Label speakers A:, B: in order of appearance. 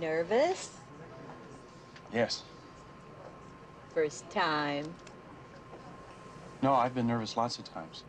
A: Nervous?
B: Yes.
A: First time.
B: No, I've been nervous lots of times.